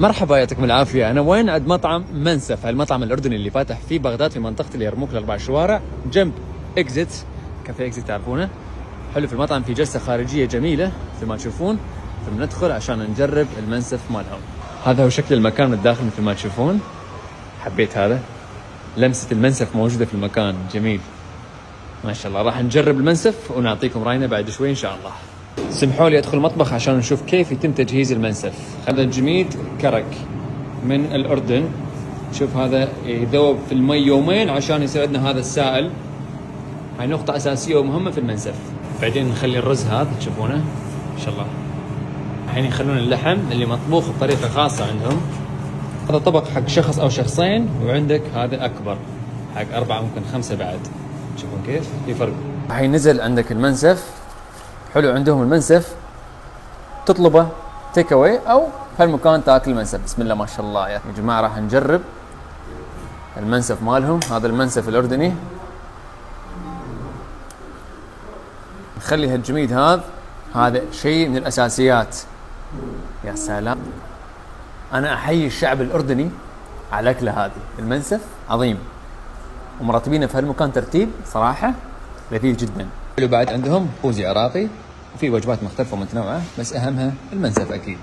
مرحبا يعطيكم العافية. أنا وين؟ عند مطعم منسف هالمطعم الأردني اللي فاتح في بغداد في منطقة اليرموك الأربع شوارع جنب إكزيت كافيه إكزيت تعرفونه. حلو في المطعم في جلسة خارجية جميلة مثل ما تشوفون فبندخل عشان نجرب المنسف مالهم. هذا هو شكل المكان من الداخل مثل ما تشوفون. حبيت هذا. لمسة المنسف موجودة في المكان جميل. ما شاء الله راح نجرب المنسف ونعطيكم رأينا بعد شوي إن شاء الله. سمحوا لي أدخل المطبخ عشان نشوف كيف يتم تجهيز المنسف. هذا الجميد كرك من الأردن. شوف هذا يذوب في المي يومين عشان يصير عندنا هذا السائل. هاي نقطة أساسية ومهمة في المنسف. بعدين نخلي الرز هذا تشوفونه؟ ما شاء الله. الحين يخلون اللحم اللي مطبوخ بطريقة خاصة عندهم. هذا طبق حق شخص أو شخصين وعندك هذا أكبر. حق أربعة ممكن خمسة بعد. تشوفون كيف؟ في فرق. الحين نزل عندك المنسف. حلو عندهم المنسف تطلبه تيك اواي أو في المكان تاكل المنسف. بسم الله ما شاء الله يا جماعة راح نجرب المنسف مالهم. هذا المنسف الأردني. نخلي هالجميد هذا. هذا شيء من الأساسيات. يا سلام. أنا أحيي الشعب الأردني على الأكلة هذه. المنسف عظيم. ومرتبينه في هالمكان ترتيب صراحة لذيذ جدا. بعد عندهم بوزي عراقي وفي وجبات مختلفة ومتنوعة بس أهمها المنسف أكيد.